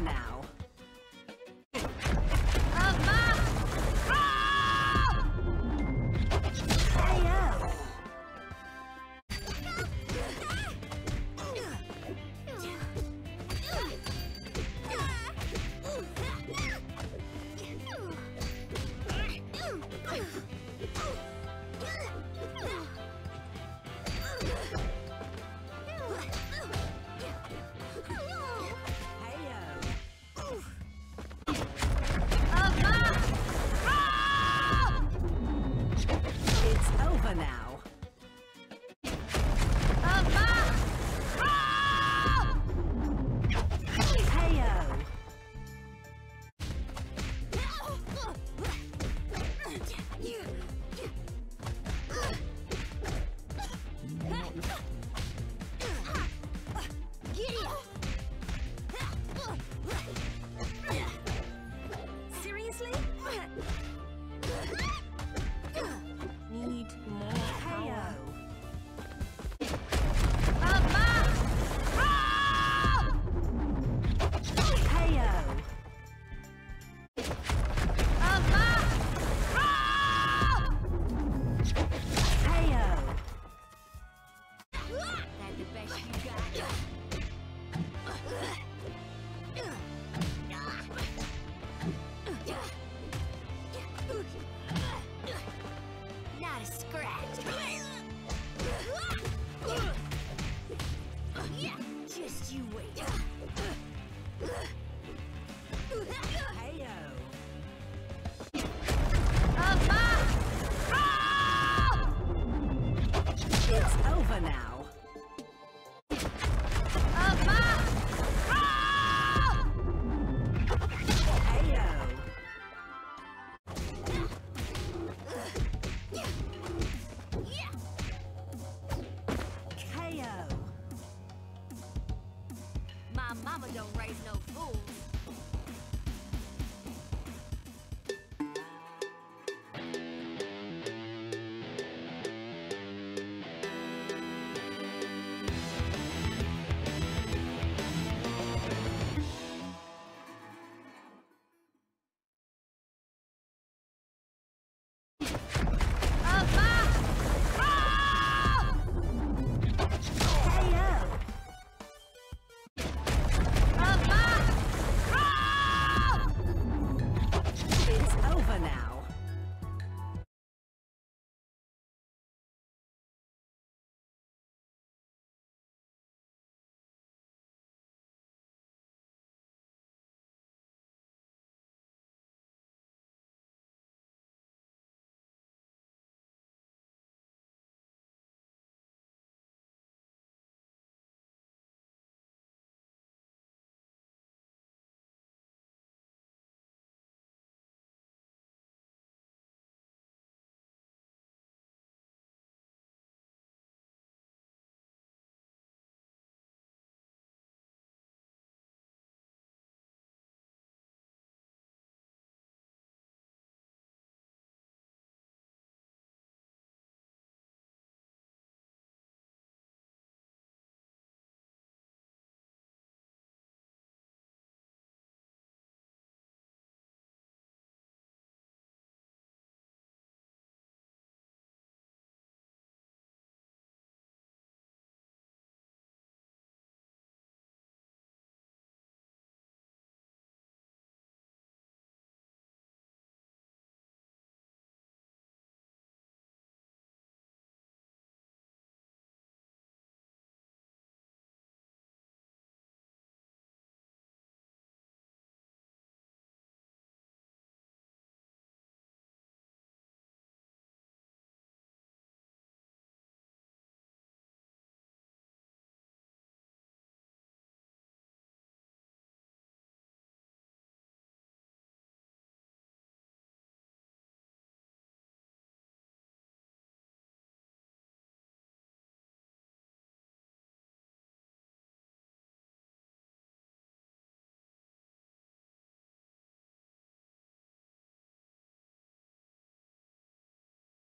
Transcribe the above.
now.